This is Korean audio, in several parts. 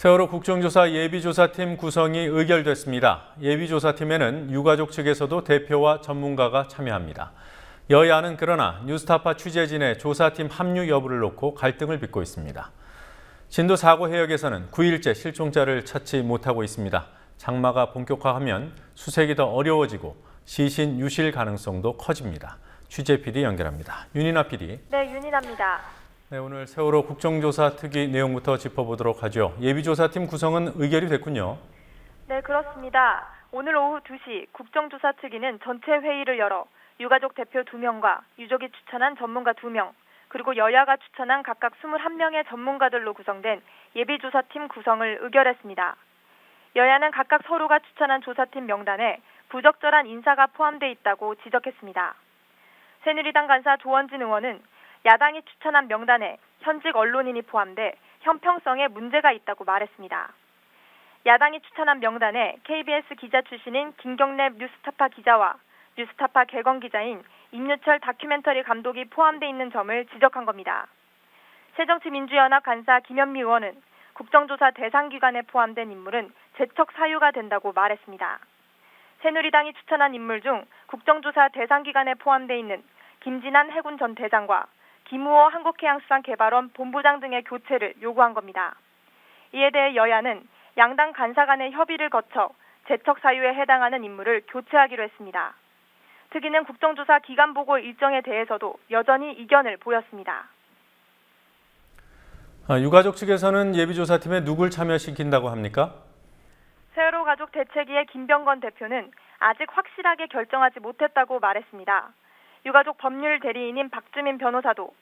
세월호 국정조사 예비조사팀 구성이 의결됐습니다. 예비조사팀에는 유가족 측에서도 대표와 전문가가 참여합니다. 여야는 그러나 뉴스타파 취재진의 조사팀 합류 여부를 놓고 갈등을 빚고 있습니다. 진도 사고 해역에서는 9일째 실종자를 찾지 못하고 있습니다. 장마가 본격화하면 수색이 더 어려워지고 시신 유실 가능성도 커집니다. 취재 PD 연결합니다. 윤이나 PD. 네, 윤이나입니다. 네, 오늘 세월호 국정조사 특위 내용부터 짚어보도록 하죠. 예비조사팀 구성은 의결이 됐군요. 네, 그렇습니다. 오늘 오후 2시 국정조사 특위는 전체 회의를 열어 유가족 대표 2명과 유족이 추천한 전문가 2명, 그리고 여야가 추천한 각각 21명의 전문가들로 구성된 예비조사팀 구성을 의결했습니다. 여야는 각각 서로가 추천한 조사팀 명단에 부적절한 인사가 포함돼 있다고 지적했습니다. 새누리당 간사 조원진 의원은 야당이 추천한 명단에 현직 언론인이 포함돼 형평성에 문제가 있다고 말했습니다. 야당이 추천한 명단에 KBS 기자 출신인 김경래 뉴스타파 기자와 뉴스타파 개건 기자인 임유철 다큐멘터리 감독이 포함돼 있는 점을 지적한 겁니다. 새정치민주연합 간사 김현미 의원은 국정조사 대상 기관에 포함된 인물은 재척 사유가 된다고 말했습니다. 새누리당이 추천한 인물 중 국정조사 대상 기관에 포함돼 있는 김진한 해군 전 대장과 김우호 한국해양수산개발원 본부장 등의 교체를 요구한 겁니다. 이에 대해 여야는 양당 간사 간의 협의를 거쳐 재척 사유에 해당하는 인물을 교체하기로 했습니다. 특위는 국정조사 기간 보고 일정에 대해서도 여전히 이견을 보였습니다. 아, 유가족 측에서는 예비조사팀에 누굴 참여시킨다고 합니까? 세월호 가족 대책위의 김병건 대표는 아직 확실하게 결정하지 못했다고 말했습니다. 유가족 법률 대리인인 박주민 변호사도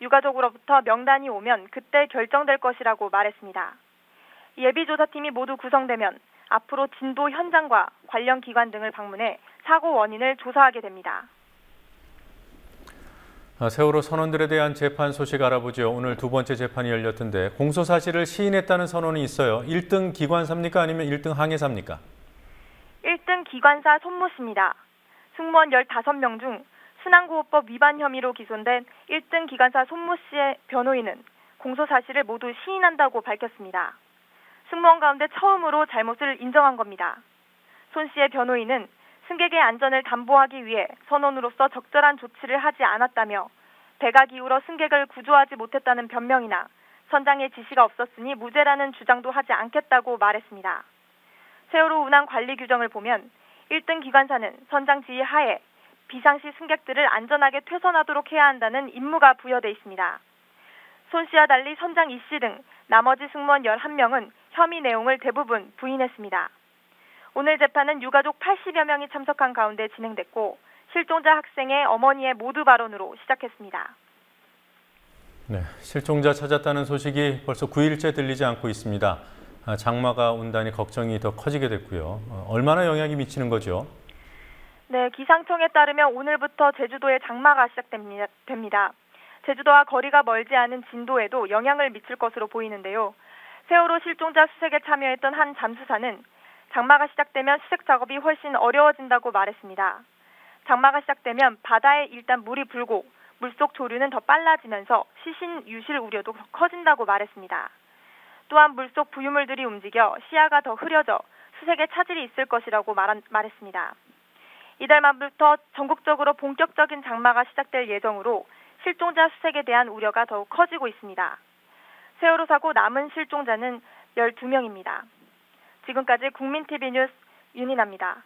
유가족으로부터 명단이 오면 그때 결정될 것이라고 말했습니다. 예비조사팀이 모두 구성되면 앞으로 진도 현장과 관련 기관 등을 방문해 사고 원인을 조사하게 됩니다. 아, 세월호 선원들에 대한 재판 소식 알아보죠. 오늘 두 번째 재판이 열렸던데 공소 사실을 시인했다는 선언이 있어요. 1등 기관사입니까 아니면 1등 항해사입니까? 1등 기관사 손모 씨입니다. 승무원 15명 중 순환구호법 위반 혐의로 기소된 1등 기관사 손모 씨의 변호인은 공소 사실을 모두 시인한다고 밝혔습니다. 승무원 가운데 처음으로 잘못을 인정한 겁니다. 손 씨의 변호인은 승객의 안전을 담보하기 위해 선원으로서 적절한 조치를 하지 않았다며 배가 기울어 승객을 구조하지 못했다는 변명이나 선장의 지시가 없었으니 무죄라는 주장도 하지 않겠다고 말했습니다. 세월호 운항 관리 규정을 보면 1등 기관사는 선장 지휘 하에 비상시 승객들을 안전하게 퇴선하도록 해야 한다는 임무가 부여돼 있습니다. 손 씨와 달리 선장 이 씨 등 나머지 승무원 11명은 혐의 내용을 대부분 부인했습니다. 오늘 재판은 유가족 80여 명이 참석한 가운데 진행됐고 실종자 학생의 어머니의 모두 발언으로 시작했습니다. 네, 실종자 찾았다는 소식이 벌써 9일째 들리지 않고 있습니다. 아, 장마가 온다니 걱정이 더 커지게 됐고요. 어, 얼마나 영향이 미치는 거죠? 네, 기상청에 따르면 오늘부터 제주도에 장마가 시작됩니다. 제주도와 거리가 멀지 않은 진도에도 영향을 미칠 것으로 보이는데요. 세월호 실종자 수색에 참여했던 한 잠수사는 장마가 시작되면 수색 작업이 훨씬 어려워진다고 말했습니다. 장마가 시작되면 바다에 일단 물이 불고 물속 조류는 더 빨라지면서 시신 유실 우려도 커진다고 말했습니다. 또한 물속 부유물들이 움직여 시야가 더 흐려져 수색에 차질이 있을 것이라고 말했습니다. 이달 말부터 전국적으로 본격적인 장마가 시작될 예정으로 실종자 수색에 대한 우려가 더욱 커지고 있습니다. 세월호 사고 남은 실종자는 12명입니다. 지금까지 국민TV 뉴스 윤인아입니다.